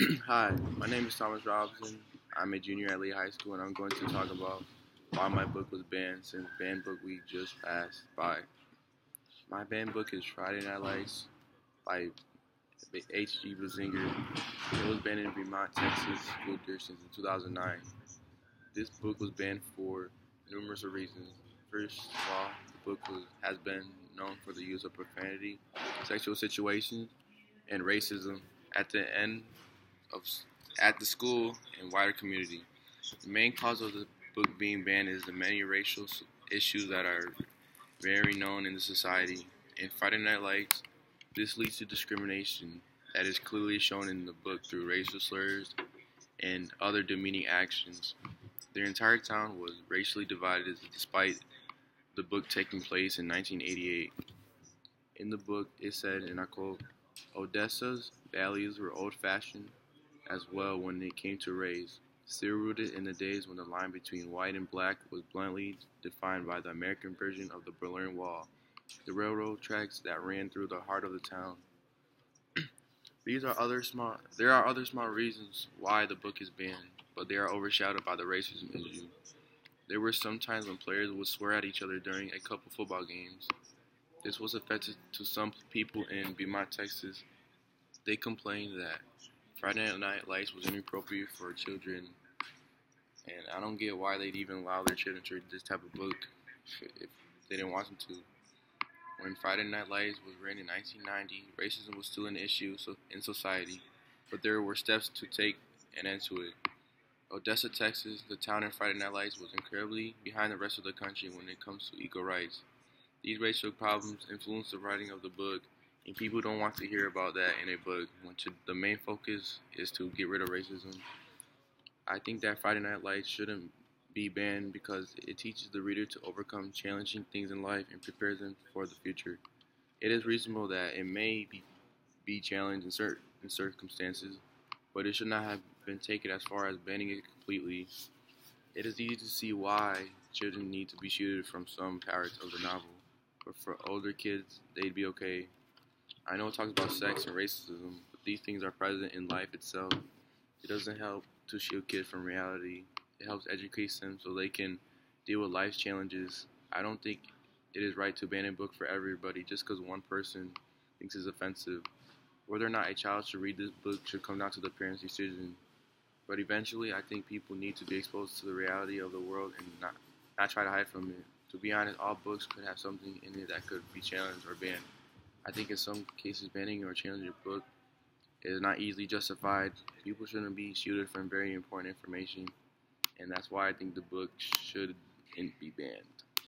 Hi, my name is Thomas Robinson. I'm a junior at Lee High School, and I'm going to talk about why my book was banned since Banned Book Week just passed by. My banned book is Friday Night Lights by H.G. Bissinger. It was banned in Beaumont, Texas school district since 2009. This book was banned for numerous reasons. First of all, the book was, has been known for the use of profanity, sexual situations, and racism at the end of at the school and wider community. The main cause of the book being banned is the many racial issues that are very known in the society. In Friday Night Lights, this leads to discrimination that is clearly shown in the book through racial slurs and other demeaning actions. Their entire town was racially divided despite the book taking place in 1988. In the book, it said, and I quote, Odessa's values were old fashioned as well when it came to race, still rooted in the days when the line between white and black was bluntly defined by the American version of the Berlin Wall, the railroad tracks that ran through the heart of the town. These are other small there are other small reasons why the book is banned, but they are overshadowed by the racism issue. There were some times when players would swear at each other during a couple football games. This was offensive to some people in Beaumont, Texas. They complained that Friday Night Lights was inappropriate for children, and I don't get why they'd even allow their children to read this type of book if they didn't want them to. When Friday Night Lights was written in 1990, racism was still an issue in society, but there were steps to take an end to it. Odessa, Texas, the town in Friday Night Lights was incredibly behind the rest of the country when it comes to equal rights. These racial problems influenced the writing of the book and people don't want to hear about that in a book. The main focus is to get rid of racism. I think that Friday Night Lights shouldn't be banned because it teaches the reader to overcome challenging things in life and prepares them for the future. It is reasonable that it may be, be challenged in certain circumstances, but it should not have been taken as far as banning it completely. It is easy to see why children need to be shielded from some parts of the novel, but for older kids, they'd be okay. I know it talks about sex and racism, but these things are present in life itself. It doesn't help to shield kids from reality. It helps educate them so they can deal with life's challenges. I don't think it is right to ban a book for everybody just because one person thinks it's offensive. Whether or not a child should read this book should come down to the parent's decision. But eventually, I think people need to be exposed to the reality of the world and not, not try to hide from it. To be honest, all books could have something in it that could be challenged or banned. I think in some cases banning or challenging a book is not easily justified. People shouldn't be shielded from very important information, and that's why I think the book should be banned.